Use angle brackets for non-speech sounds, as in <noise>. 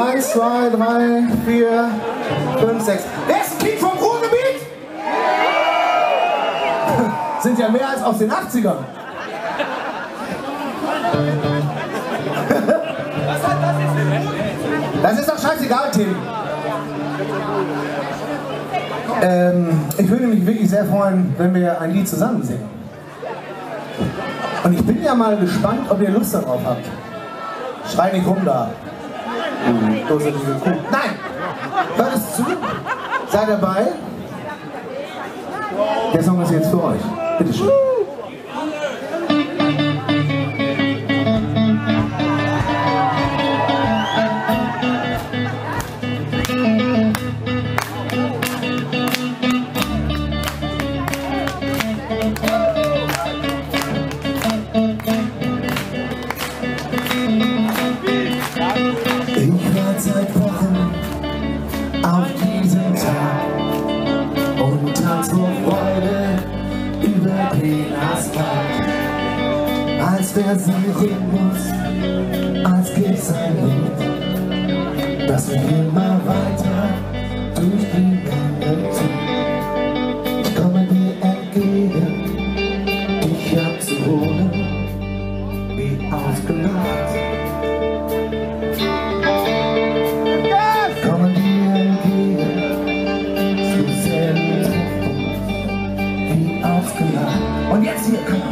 1, 2, 3, 4, 5, 6. Wer ist ein Kind vom Ruhrgebiet? <laughs> Sind ja mehr als aus den 80ern. <laughs> Das ist doch scheißegal, Tim. Ähm, ich würde mich wirklich sehr freuen, wenn wir ein Lied zusammen singen. Und ich bin ja mal gespannt, ob ihr Lust darauf habt. Schrei nicht rum da. Und außer Kuh. Nein! Hört es zu? Seid dabei? Der Song ist jetzt für euch. Bitteschön. war, als wäre sein Rhythmus, als gäbe sein Lied, dass wir immer weiter durch die Welt ziehen. aufgeladen. Und jetzt hier, komm.